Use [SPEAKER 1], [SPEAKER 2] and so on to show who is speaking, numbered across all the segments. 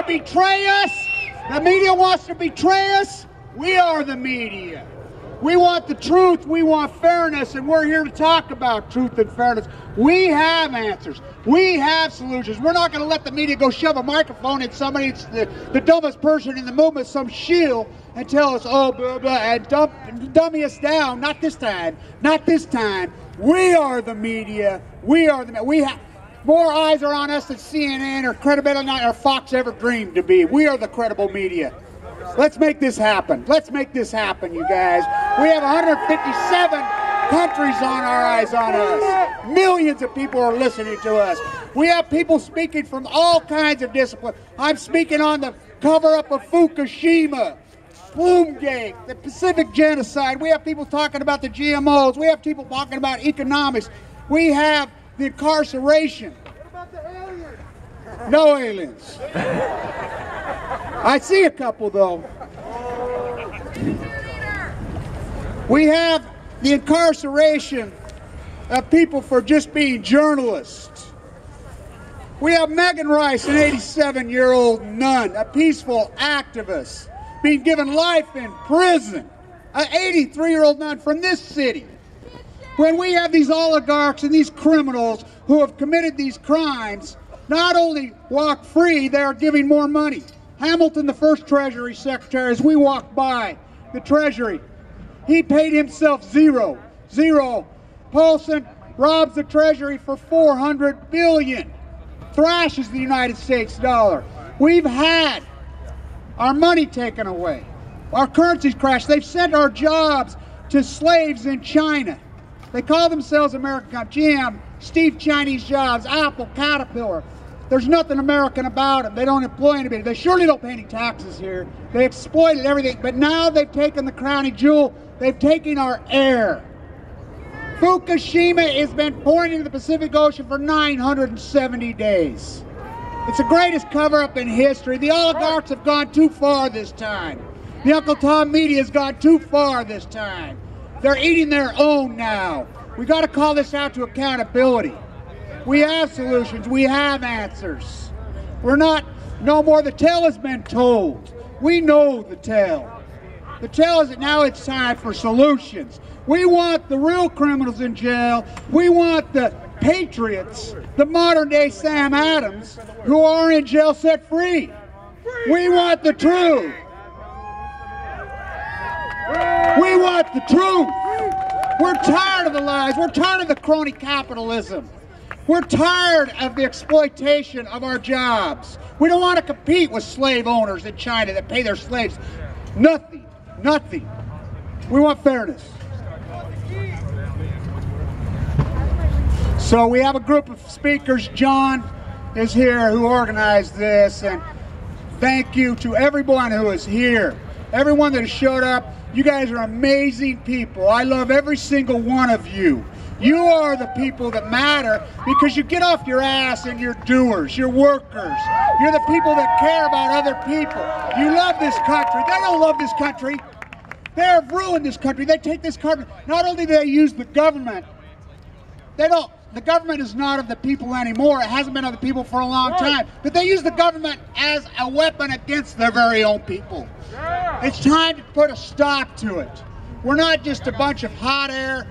[SPEAKER 1] to betray us. The media wants to betray us. We are the media. We want the truth, we want fairness, and we're here to talk about truth and fairness. We have answers. We have solutions. We're not going to let the media go shove a microphone in somebody, it's the, the dumbest person in the movement, some shill, and tell us, oh, blah, blah, and dump, dummy us down. Not this time. Not this time. We are the media. We are the We have more eyes are on us than CNN or credibility or Fox ever dreamed to be. We are the credible media. Let's make this happen. Let's make this happen, you guys. We have 157 countries on our eyes on us. Millions of people are listening to us. We have people speaking from all kinds of disciplines. I'm speaking on the cover up of Fukushima, Bloomgate, the Pacific genocide. We have people talking about the GMOs. We have people talking about economics. We have the incarceration. The? No aliens. I see a couple though. We have the incarceration of people for just being journalists. We have Megan Rice, an 87 year old nun, a peaceful activist, being given life in prison. An 83 year old nun from this city. When we have these oligarchs and these criminals who have committed these crimes, not only walk free, they are giving more money. Hamilton, the first Treasury Secretary, as we walked by the Treasury, he paid himself zero. Zero. Paulson robs the Treasury for 400 billion. Thrashes the United States dollar. We've had our money taken away. Our currency's crashed. They've sent our jobs to slaves in China. They call themselves American GM, Steve Chinese jobs, Apple, Caterpillar. There's nothing American about them. They don't employ anybody. They surely don't pay any taxes here. They exploited everything. But now they've taken the crowning jewel. They've taken our air. Fukushima has been pouring into the Pacific Ocean for 970 days. It's the greatest cover up in history. The oligarchs have gone too far this time. The Uncle Tom media has gone too far this time. They're eating their own now. We got to call this out to accountability. We have solutions. We have answers. We're not, no more, the tale has been told. We know the tale. The tale is that now it's time for solutions. We want the real criminals in jail. We want the patriots, the modern day Sam Adams, who are in jail set free. We want the truth. We want the truth. We're tired of the lies. We're tired of the crony capitalism. We're tired of the exploitation of our jobs. We don't want to compete with slave owners in China that pay their slaves nothing, nothing. We want fairness. So we have a group of speakers. John is here who organized this, and thank you to everyone who is here, everyone that has showed up. You guys are amazing people. I love every single one of you. You are the people that matter because you get off your ass and you're doers, you're workers. You're the people that care about other people. You love this country. They don't love this country. They have ruined this country. They take this country. Not only do they use the government, they don't. The government is not of the people anymore. It hasn't been of the people for a long time. But they use the government as a weapon against their very own people. It's time to put a stop to it. We're not just a bunch of hot air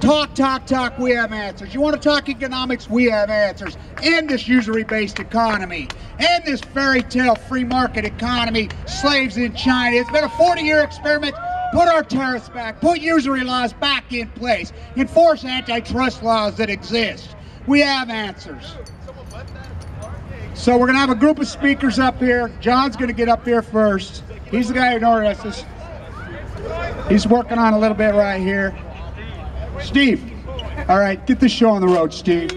[SPEAKER 1] Talk, talk, talk, we have answers. You want to talk economics? We have answers. End this usury-based economy. End this fairy tale free market economy, slaves in China. It's been a 40-year experiment. Put our tariffs back. Put usury laws back in place. Enforce antitrust laws that exist. We have answers. So we're going to have a group of speakers up here. John's going to get up here first. He's the guy who noticed us. He's working on a little bit right here. Steve. All right, get the show on the road, Steve.